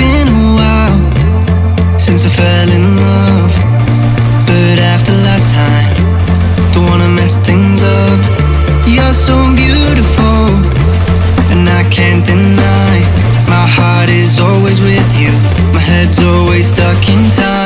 been a while since I fell in love. But after last time, don't wanna mess things up. You're so beautiful, and I can't deny. My heart is always with you, my head's always stuck in time.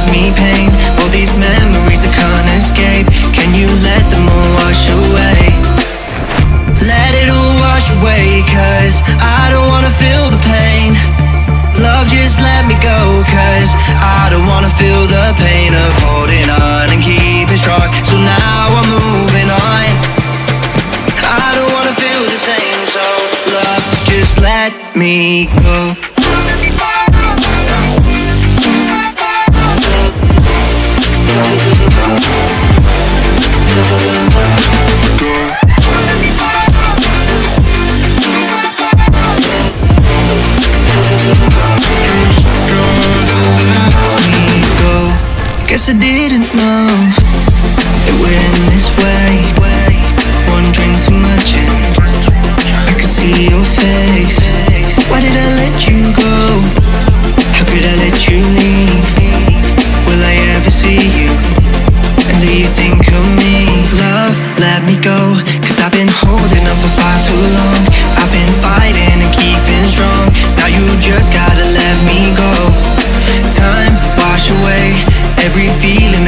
Cause me pain. All these memories I can't escape. Can you let them all wash away? Let it all wash away, cause I don't wanna feel the pain. Love, just let me go, cause I don't wanna feel the pain of holding on and keeping strong. So now I'm moving on. I don't wanna feel the same, so love, just let me go. Guess I didn't know it would in this way. One drink too much and I could see your face. Why did I let you go? How could I let you leave? Will I ever see you? And do you think of me? Love, let me go. Cause I've been holding on for far too long. I've every feeling.